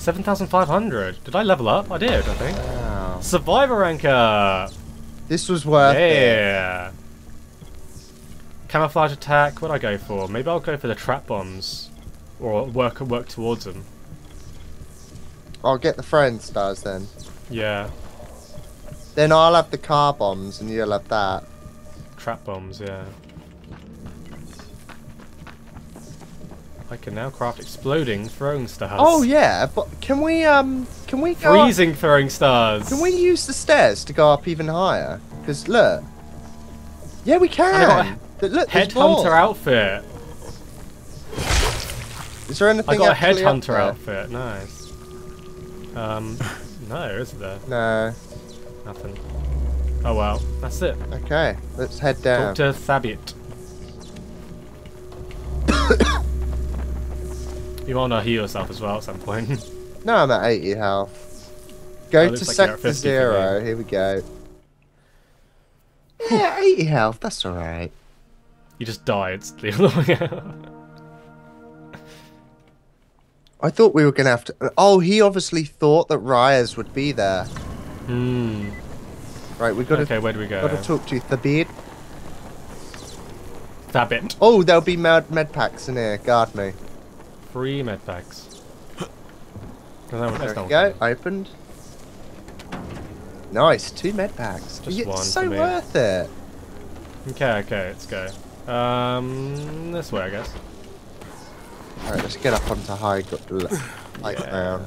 7,500. Did I level up? I did, I think. Wow. Survivor ranker! This was worth it. Yeah! Camouflage attack, what'd I go for? Maybe I'll go for the trap bombs. Or work work towards them. I'll get the friend stars then. Yeah. Then I'll have the car bombs and you'll have that. Trap bombs, yeah. I can now craft exploding throwing stars. Oh yeah, but can we um can we go up- Freezing throwing stars! can we use the stairs to go up even higher? Because look. Yeah, we can. I got a But look. Headhunter outfit! Is there anything I got a headhunter outfit, nice. Um, no, is there? No. Nothing. Oh well, that's it. Okay, let's head down. Talk to Thabit. You want to heal yourself as well at some point. No, I'm at 80 health. Go Oh, to like sector 50 for me. zero. Here we go. Yeah, 80 health. That's alright. you just died the other way. I thought we were gonna have to. Oh, he obviously thought that Ryers would be there. Hmm. Right, we gotta Okay, where do we go? gotta talk to Thabit. Thabit. Oh, there'll be med, med packs in here. Guard me. Free med packs. That one- There we go. Opened. Nice, two med packs. Just it's one so worth it. Okay, okay, let's go. Um, this way, I guess. Alright, let's get up onto high, gr- l- high Yeah. ground.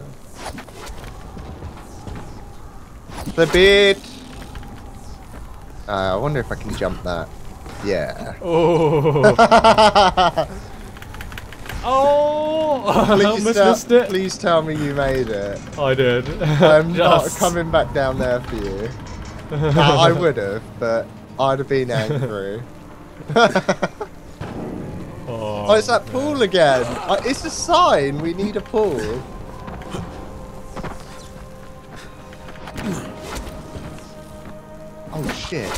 Thabit. Uh, I wonder if I can jump that. Yeah. Oh! oh! I Please, missed it. please tell me you made it. I did. I'm not coming back down there for you. Now, I would have, but I'd have been angry. Oh, oh, it's that pool again. Uh, it's a sign. We need a pool. Oh shit.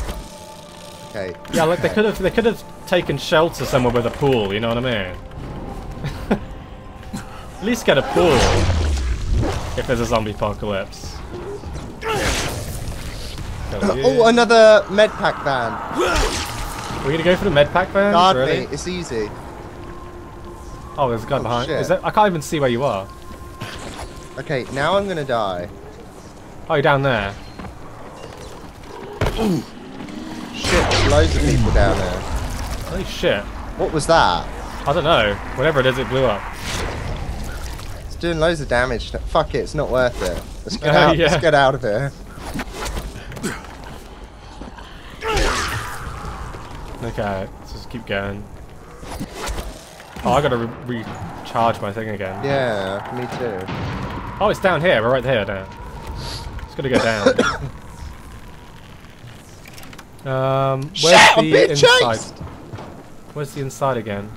Okay. Yeah, like they could have they could have taken shelter somewhere with a pool. You know what I mean? At least get a pool if there's a zombie apocalypse. Uh, oh, another med pack van. We're gonna go for the med pack van? Guard really? me. It's easy. Oh, there's a guy Oh, behind. shit. Is that? I can't even see where you are. Okay, now I'm gonna die. Oh, you're down there. Shit, loads of people down there. Holy shit! What was that? I don't know. Whatever it is, it blew up. It's doing loads of damage. Fuck it, it's not worth it. Let's get Uh, out. yeah. Let's get out of here. Okay, let's just keep going. Oh, I gotta re recharge my thing again. Yeah, me too. Oh, it's down here. We're right here now. It's gonna go down. um, where's Shit, the inside? chased! Where's the inside again?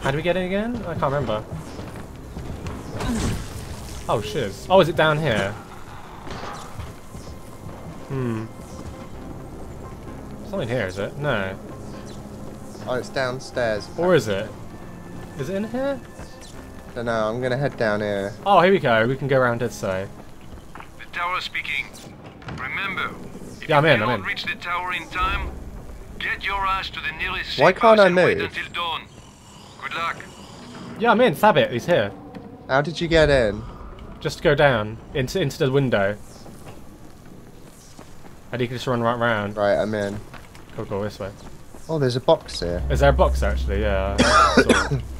How do we get in again? I can't remember. Oh shiz. Oh, is it down here? Hmm. It's not in here, is it? No. Oh, it's downstairs. Or is it? Is it in here? don't know. I'm gonna head down here. Oh, here we go. We can go around this side. The tower speaking. Remember, if Yeah, I'm you in, I'm cannot in. reach the tower in time, get your ass to the nearest Why can't I and wait move? until dawn. Good luck. Yeah, I'm in. Thabit, he's here. How did you get in? Just go down into into the window. And you can just run right round. Right, I'm in. Go go this way. Oh, there's a box here. Is there a box actually? Yeah. I.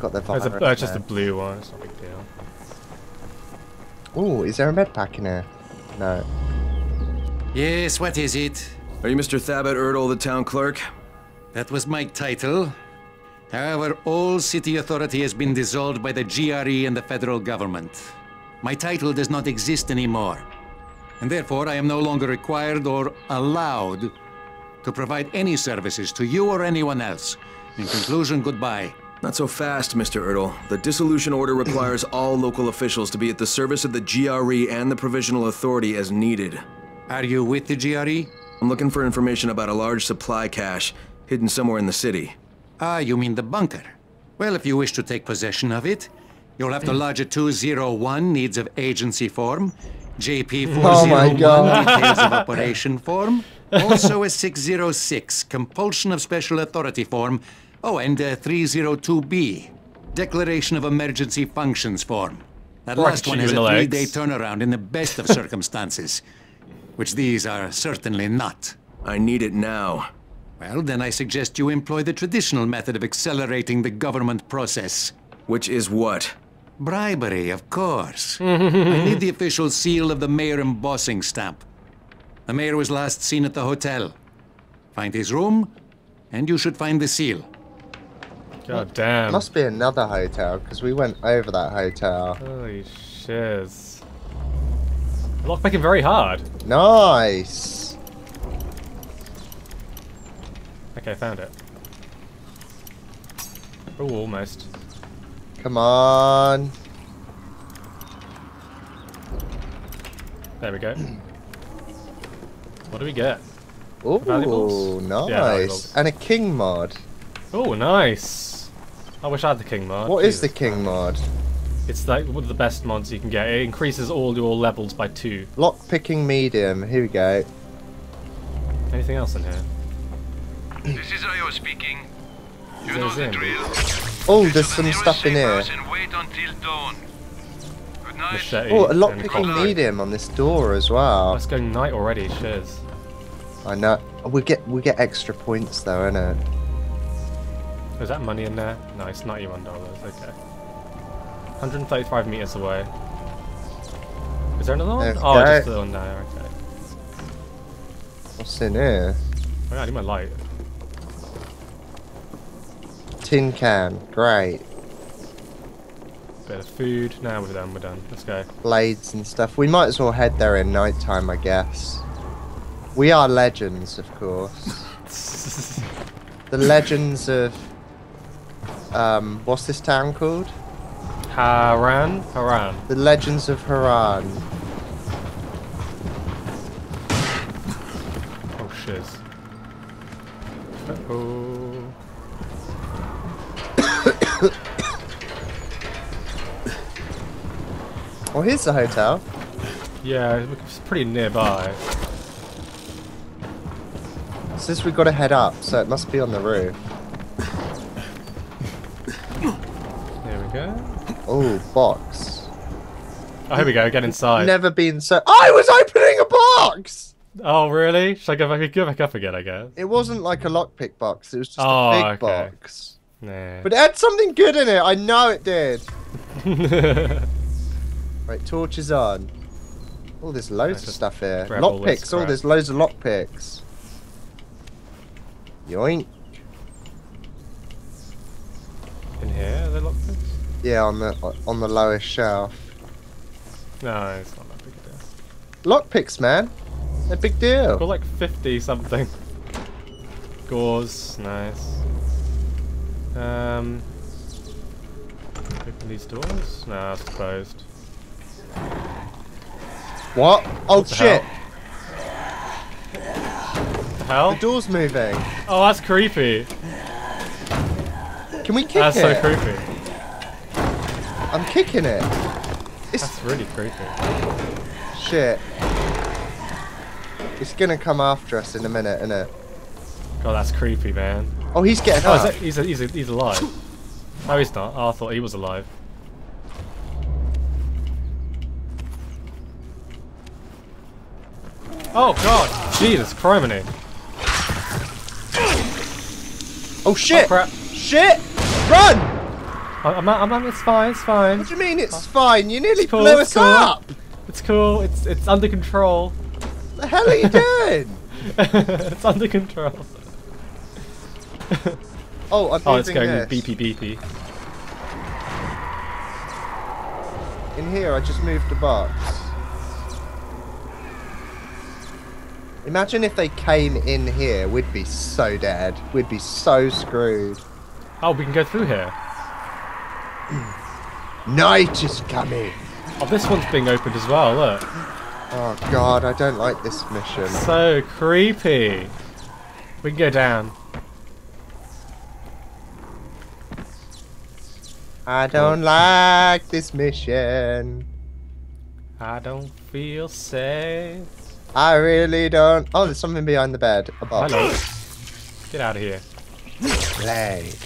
Got the There's a, uh, just a blue one. It's not a big deal. Oh, is there a med pack in here? No. Yes, what is it? Are you Mr. Thabit Erdl, the town clerk? That was my title. However, all city authority has been dissolved by the GRE and the federal government. My title does not exist anymore. And therefore, I am no longer required or allowed to provide any services to you or anyone else. In conclusion, goodbye. Not so fast, Mr. Erdl. The dissolution order requires all local officials to be at the service of the GRE and the Provisional Authority as needed. Are you with the GRE? I'm looking for information about a large supply cache hidden somewhere in the city. Ah, you mean the bunker. Well, if you wish to take possession of it, you'll have to lodge a 201 needs of agency form, JP Oh my 401 God. details of operation form, also a 606 compulsion of special authority form, oh, and a 302B declaration of emergency functions form. That Or last one has a three-day turnaround in the best of circumstances, which these are certainly not. I need it now. Well, then I suggest you employ the traditional method of accelerating the government process. Which is what? Bribery, of course. I need the official seal of the mayor embossing stamp. The mayor was last seen at the hotel. Find his room, and you should find the seal. God damn. Must be another hotel because we went over that hotel. Holy shiz. Lockpicking very hard. Nice. Okay, found it. Oh, almost. Come on. There we go. What do we get? Oh, nice. Yeah, and a king mod. Oh, nice. I wish I had the king mod. What is the king mod? It's like one of the best mods you can get. It increases all your levels by two. Lock picking medium. Here we go. Anything else in here? This is Io speaking. You Is know the drill. Oh, there's some stuff in here. house And wait until dawn. Good night. Machete. Oh, a and lock picking medium on this door as well. Let's go night already, shiz. I know. We get we get extra points though, innit? Is that money in there? Nice, $91. Okay. 135 meters away. Is there another one? There Oh, go. just the one there, okay. What's in here? Oh, yeah, I need my light. Tin can. Great. Bit of food. Now we're done, we're done. Let's go. Blades and stuff. We might as well head there in night time, I guess. We are legends, of course. The legends of um, what's this town called? Harran? Harran. The Legends of Harran. Oh, shiz. Uh-oh. Oh, here's the hotel. Yeah, it's pretty nearby. It says we've got to head up, so it must be on the roof. There we go. Oh, box. Oh, here we go. Get inside. Never been so. I was opening a box. Oh, really? Should I go back, go back up again, I guess? It wasn't like a lockpick box. It was just Oh, a big okay. box. Nah. But it had something good in it. I know it did. Right, torches on. Oh, there's loads of stuff here. grab all this Oh, there's loads of lockpicks. Yoink. In here, are they locked? Yeah, on the on the lowest shelf. No, it's not that big a deal. Lockpicks, man. They're a big deal. Got like 50 something. Gauze, nice. Um. Open these doors? No, it's closed. What? Oh the shit! The hell? The door's moving. Oh, that's creepy. Can we kick That's it? That's so creepy. I'm kicking it. It's That's really creepy. shit. It's gonna come after us in a minute, isn't it? God, that's creepy, man. Oh, he's getting Oh, is up. that, he's, he's, he's alive. No, he's not. Oh, I thought he was alive. Oh god! Jesus, criminy. Oh shit! Oh crap. Shit! Run! I- I'm, I'm, I'm, it's fine, it's fine. What do you mean it's fine? You nearly cool, blew us cool. up! It's cool, it's, it's under control. What the hell are you doing? it's under control. Oh, I'm Oh, it's going this. beepy beepy. In here, I just moved the box. Imagine if they came in here, we'd be so dead. We'd be so screwed. Oh, we can go through here. Night is coming. Oh, this one's being opened as well, look. Oh god, I don't like this mission. So creepy. We can go down. I don't like this mission. I don't feel safe. I really don't. Oh, there's something behind the bed. A box. Hello. Get out of here. Blade.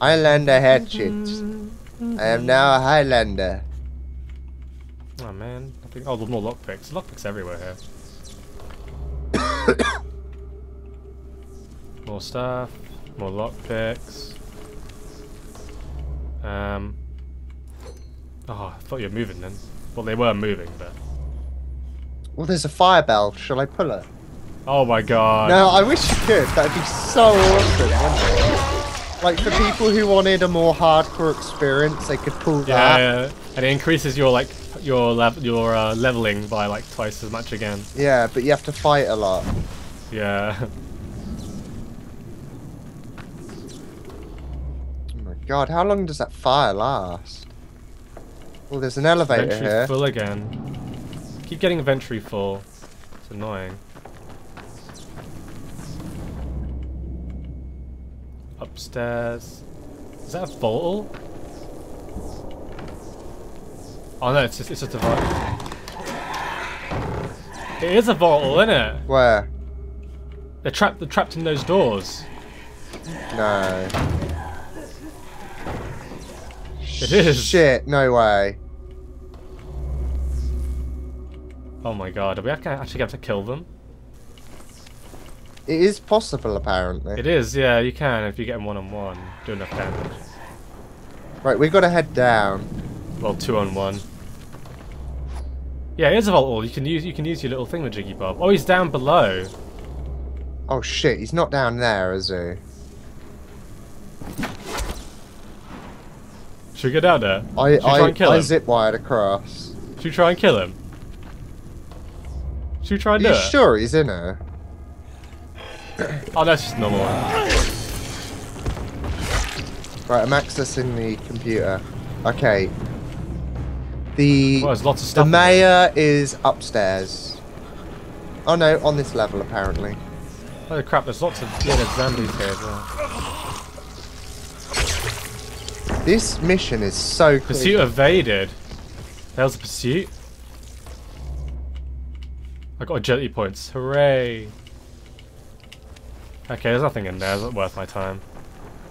Highlander hatchet. I am now a Highlander. Oh man. I think, oh, there's more lockpicks. Lockpicks everywhere here. more stuff. More lockpicks. Um. Oh, I thought you were moving then. Well, they were moving, but. Well, there's a fire bell. Shall I pull it? Oh my god. No, I wish you could. That'd be so awesome. Like for people who wanted a more hardcore experience, they could pull Yeah, that. yeah, and it increases your like your lev your uh, leveling by like twice as much again. Yeah, but you have to fight a lot. Yeah. Oh my god, how long does that fire last? Well, there's an elevator Inventory here. full again. Keep getting inventory full. It's annoying. Upstairs. Is that a bottle? Oh no, it's just, it's just a vault. It is a bottle, isn't it? Where? They're trapped. They're trapped in those doors. No. It is. Shit, no way. Oh my god, do we actually have to kill them? It is possible, apparently. It is, yeah, you can if you get them one on one. Do enough damage. Right, we've gotta head down. Well, two on one. Yeah, it is a vault wall. You can use you can use your little thingamajiggy bob. Oh, he's down below. Oh shit, he's not down there, is he? Should we go down there? I Should we try I, and kill I him? zip wired across. Should we try and kill him? Should we try and do it? sure he's in her? Oh, that's just normal. one. Right, I'm accessing the computer. Okay. The Well, lots of the stuff. there. mayor is upstairs. Oh no, on this level apparently. Oh crap! There's lots of zombies here as well. This mission is so Pursuit evaded. There's a pursuit. I got agility points. Hooray! Okay, there's nothing in there. It's not worth my time.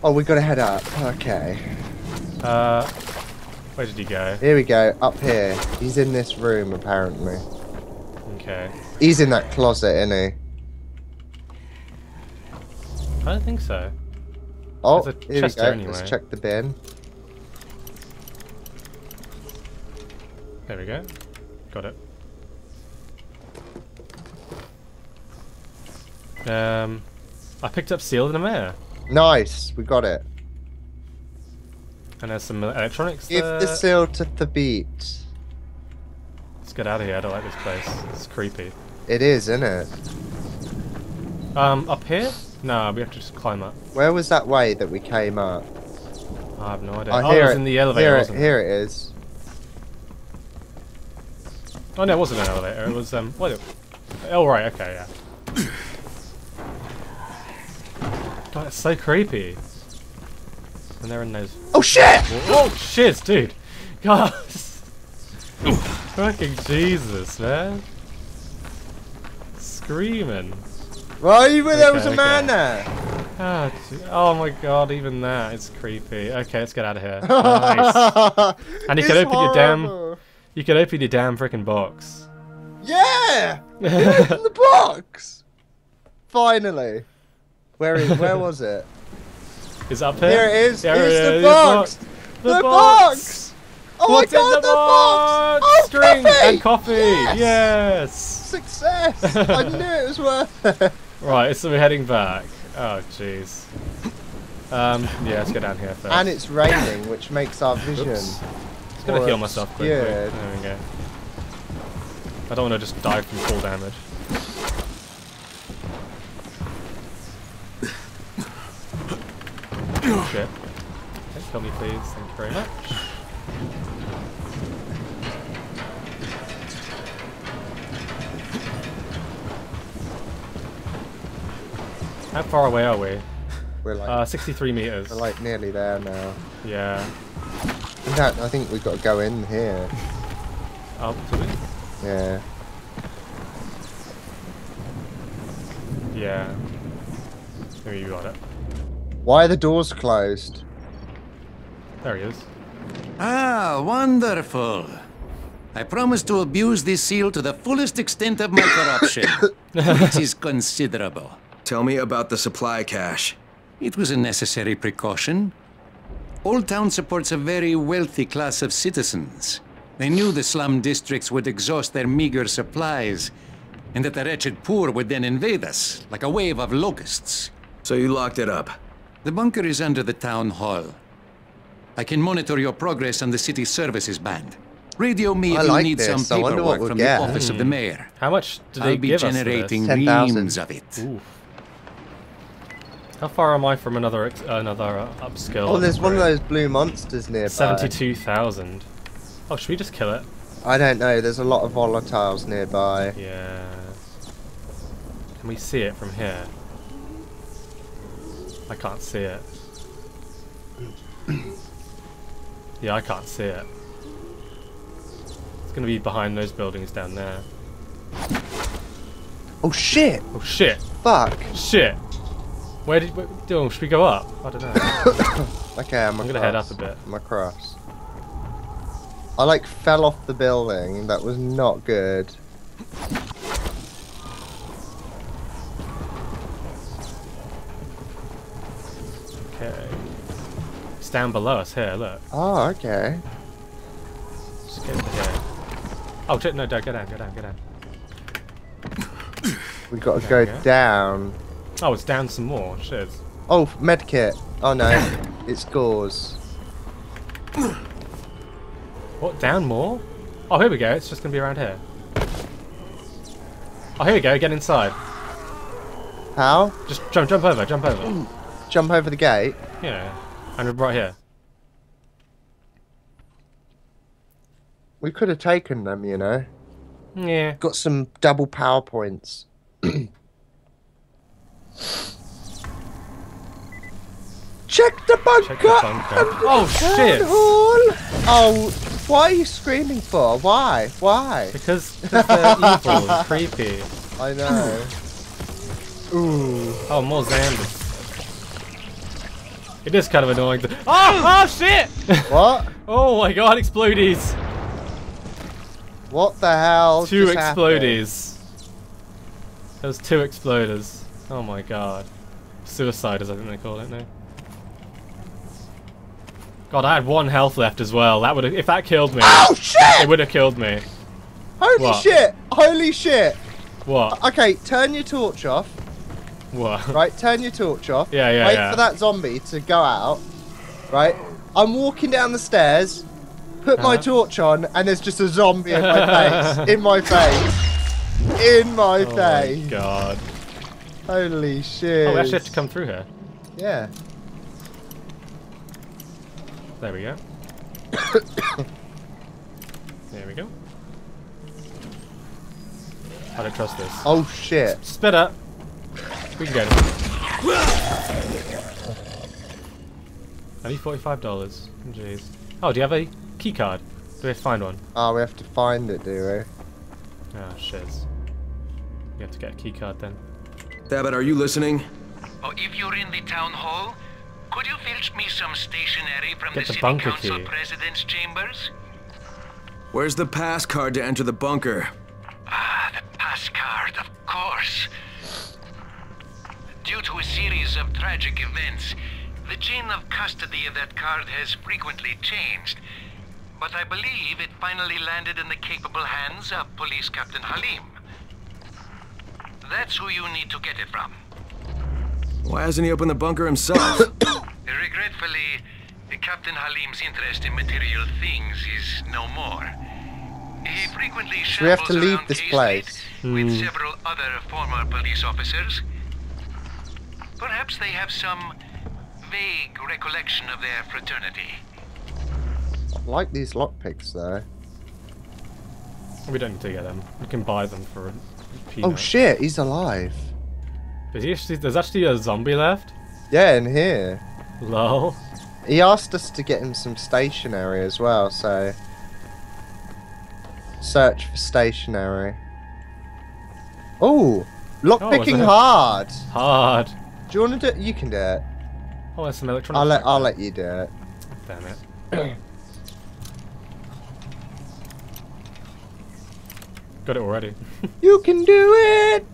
Oh, we gotta head up. Okay. Uh, where did he go? Here we go, up here. He's in this room apparently. Okay. He's in that closet, isn't he? I don't think so. Oh, here we go. there Let's check the bin. There we go. Got it. Um, I picked up Sealed in a Mare. Nice, we got it. And there's some electronics Give there. the seal to Thabit. Let's get out of here. I don't like this place. It's creepy. It is, isn't it? Um, up here? No, we have to just climb up. Where was that way that we came up? I have no idea. I oh, hear it was in the elevator, here, wasn't it, here it is. Oh no, it wasn't an elevator. It was um. What? Oh right, okay, yeah. It's so creepy. And they're in those. Oh shit! Oh shit, dude! God. Fucking Jesus, man. Screaming. Right, there was a Okay, man there. Ah, oh my god, even that is creepy. Okay, let's get out of here. Nice. And you can open your damn- You can open your damn freaking box. Yeah! In the box! Finally. Where is? Where was it? Is up here? Here it is. There it's it the is, box. The, The box. box. Oh What's my god, the, the box! box? Oh, String coffee! and coffee. Yes! Yes. Success! I knew it was worth it. Right, so we're heading back. Oh, jeez. Um, yeah, let's go down here first. And it's raining, which makes our vision. Oops. Just gonna heal myself quickly. There we go. I don't want to just die from full damage. Okay, kill me please, thank you very much. How far away are we? We're like, Uh, 63 meters. we're like nearly there now. Yeah. In fact, I think we've got to go in here. Up to it? Yeah. Yeah. Why are the doors closed? There he is. Ah, wonderful. I promise to abuse this seal to the fullest extent of my corruption, which is considerable. Tell me about the supply cache. It was a necessary precaution. Old Town supports a very wealthy class of citizens. They knew the slum districts would exhaust their meager supplies, and that the wretched poor would then invade us, like a wave of locusts. So you locked it up. The bunker is under the town hall. I can monitor your progress on the city services band. Radio me I if you need this. some I wonder paperwork we'll from get. the office of the mayor. How much did I'll they be give generating us 10,000. reams of it. Oof. How far am I from another ex- another uh, upskill? Oh, there's one of those blue monsters nearby. 72,000. Oh, should we just kill it? I don't know. There's a lot of volatiles nearby. Yeah. Can we see it from here? I can't see it. yeah, I can't see it. It's gonna be behind those buildings down there. Oh shit! Oh shit! Fuck. Shit! Where did? Where, oh, should we go up? I don't know. Okay, I'm, I'm gonna head up a bit. I'm across. I like fell off the building. That was not good. Okay. It's down below us here. Look. Oh, okay. Just get here. Uh, oh! No, don't go down. Go down. Go down. We got to Okay, go down. Oh, it's down some more. Shit. Oh, medkit. Oh no, it's gauze. What? Down more? Oh, here we go. It's just gonna be around here. Oh, here we go. Get inside. How? Just jump, jump over, jump over. Jump over the gate. Yeah, and we're right here. We could have taken them, you know. Yeah. Got some double power points. Check the bunker. Check the bunker. Oh shit! Hall. Oh, why are you screaming for? Why? Why? Because, because they're evil and creepy. I know. Ooh. Oh, more zombies. It is kind of annoying. To... Oh, oh shit! What? oh my god, explodies! What the hell? Two just happened? explodies. There's two exploders. Oh my god. Suiciders, I think they call it now. God, I had one health left as well. That would have, if that killed me, Oh shit! it would have killed me. Holy What? shit! Holy shit! What? Okay, turn your torch off. What? Right, turn your torch off. Yeah, yeah, Wait yeah. for that zombie to go out. Right? I'm walking down the stairs, put my Uh-huh. torch on, and there's just a zombie in my face. In my face. In my Oh my face. god. Holy shit. Oh, we actually have to come through here. Yeah. There we go. there we go. I don't trust this. Oh shit. Spit up. We can go. Only forty-five dollars. Jeez. Oh, do you have a key card? Do we have to find one? Oh, we have to find it, do we? Ah, shiz. You have to get a key card then. Thabit, are you listening? Oh, if you're in the town hall, could you fetch me some stationery from Get the, the city council key. president's chambers? Where's the pass card to enter the bunker? Ah, the pass card, of course. Due to a series of tragic events, the chain of custody of that card has frequently changed. But I believe it finally landed in the capable hands of Police Captain Halim. That's who you need to get it from. Why hasn't he opened the bunker himself? Regretfully, Captain Halim's interest in material things is no more. He frequently we have to shambles leave around this K place? Street with hmm. several other former police officers. Perhaps they have some vague recollection of their fraternity. Like these lockpicks though. We don't need to get them. We can buy them for a Oh shit, he's alive. Is he actually, there's actually a zombie left? Yeah, in here. Lol. He asked us to get him some stationery as well, so search for stationery. Oh, lock Oh, is picking hard. Hard. Do you want to do? it? You can do it. Oh, there's some electronic. I'll let I'll let you do it. Damn it. Got it already. You can do it.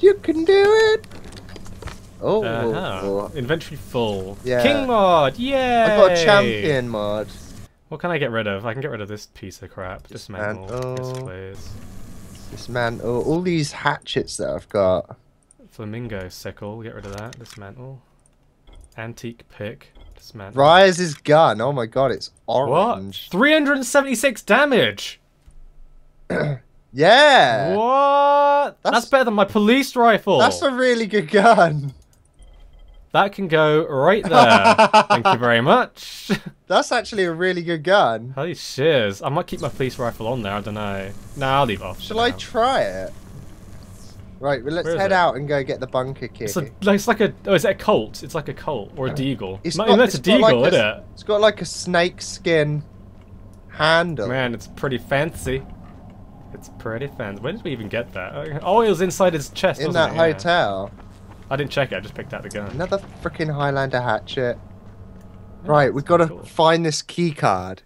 You can do it. Oh, Uh-huh. Inventory full. Yeah. King mod, yay! I got a champion mod. What can I get rid of? I can get rid of this piece of crap. Dismantle. Yes, Dismantle. please. This man, oh, all these hatchets that I've got. Flamingo sickle. Get rid of that. Dismantle. Antique pick. Dismantle. Rise's gun. Oh my god, it's orange. What? 376 damage. Yeah. What? That's, That's- better than my police rifle. That's a really good gun. That can go right there. Thank you very much. That's actually a really good gun. Holy shiz. I might keep my police rifle on there. I don't know. Nah, I'll leave off. Shall I try it? Right, well, let's Where head out and go get the bunker key. It's, a, like, it's like a. Oh, is it a Colt? It's like a Colt or a Deagle. It's no, got- that's a it's like Deagle, a- isn't it? It's got like a snake skin handle. Man, it's pretty fancy. It's pretty fancy. Where did we even get that? Oh, it was inside his chest, in that it? Yeah. hotel. I didn't check it. I just picked out the gun. Another freaking Highlander hatchet. Right, we've got to cool. find this key card.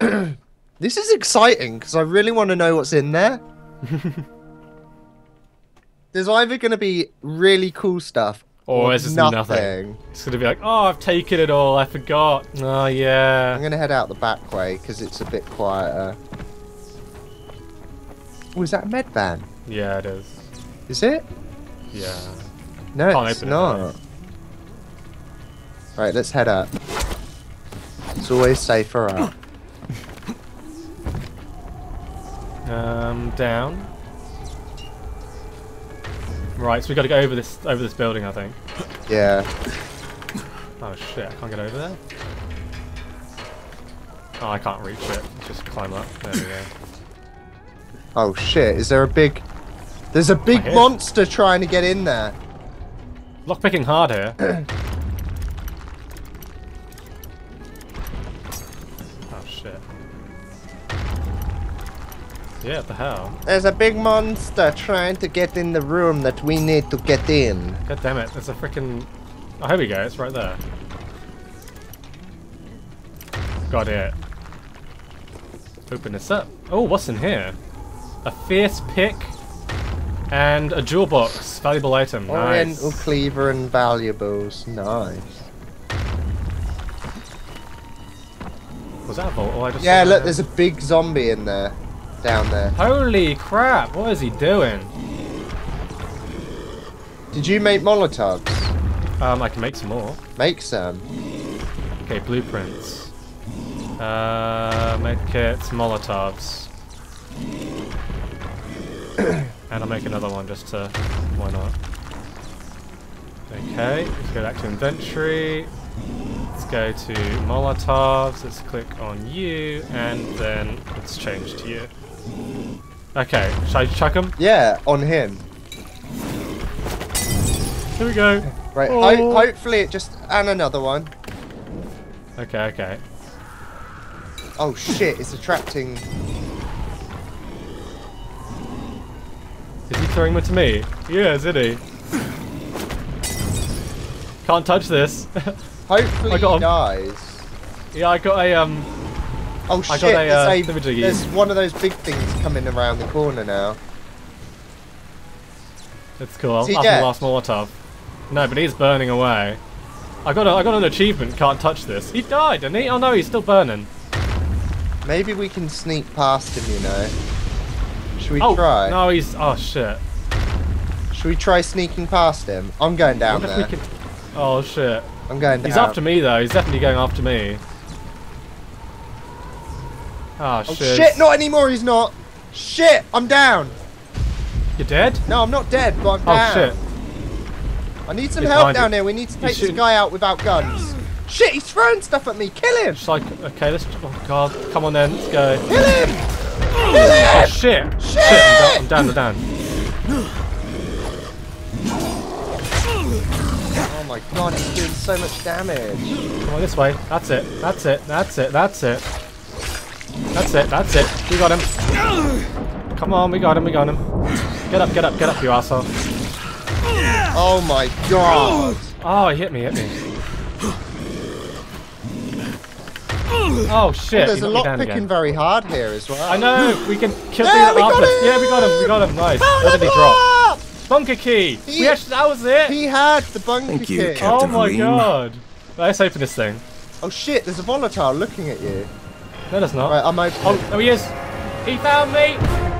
this is exciting because I really want to know what's in there. There's either going to be really cool stuff Or or is this nothing. nothing? It's gonna be like, oh, I've taken it all. I forgot. Oh yeah. I'm going to head out the back way because it's a bit quieter. Oh, is that a med van? Yeah, it is. Is it? Yeah. No, Can't it's it, not. though. Right, let's head up. It's always safer up. Um, down. Right, so we got to go over this over this building, I think. Yeah. Oh shit, I can't get over there. Oh, I can't reach it. Just climb up. There we go. Oh shit, is there a big... There's a big monster trying to get in there. Lockpicking hard here. Yeah, the hell? There's a big monster trying to get in the room that we need to get in. God damn it, there's a freaking. Oh, here we go, it's right there. Got it. Open this up. Oh, what's in here? A fierce pick and a jewel box. Valuable item. Oriental Nice. cleaver and valuables. Nice. Was that a vault? Oh, I just Yeah, look, there's a big zombie in there. Down there. Holy crap, what is he doing? Did you make Molotovs? Um, I can make some more. Make some. Okay, blueprints. Uh, medkits, molotovs. and I'll make another one just to, why not? Okay, let's go back to inventory. Let's go to molotovs, let's click on you, and then let's change to you. Okay, should I chuck him? Yeah, on him. Here we go. Right, Oh. ho- hopefully it just... And another one. Okay, okay. Oh shit, it's attracting... Is he throwing them to me? Yeah, is he? Can't touch this. Hopefully I got he dies. yeah, I got a um. Oh shit, a, uh, there's, a, there's one of those big things coming around the corner now. It's cool. I'll Is he have dead? the last Molotov. No, but he's burning away. I got a, I got an achievement. Can't touch this. He died, didn't he? Oh no, he's still burning. Maybe we can sneak past him, you know. Should we oh try? no, he's oh shit. Should we try sneaking past him? I'm going down there. we can? Oh shit. I'm going down. He's after me though. He's definitely going after me. Oh, Oh shit. shit, not anymore, he's not. Shit, I'm down. You're dead? No, I'm not dead, but I'm oh, down. Oh shit. I need some He's help down you. here. We need to take this guy out without guns. Shit, he's throwing stuff at me. Kill him. Just like okay, let's. Oh god, come on then, let's go. Kill him. Kill Oh him. shit! Shit! I'm down, I'm down, I'm down. Oh my god, he's doing so much damage. Come on, this way. That's it. That's it. That's it. That's it. That's it. That's it. We got him. Come on, we got him. We got him. Get up, get up, get up, you asshole. Oh my god. Oh, he hit me, hit me. Oh shit! There's a knocked lot down picking again. very hard here as well. I know. We can kill Yeah, the we him! Yeah, we got him. We got him. Nice. Oh, what did he drop? Bunker key. He- we actually, that was it. He had the bunker Thank you, key. Cap- oh my Reem. god. Let's open this thing. Oh shit, there's a volatile looking at you. No, there's not. Right, I'm opening. Oh, there he is. He found me.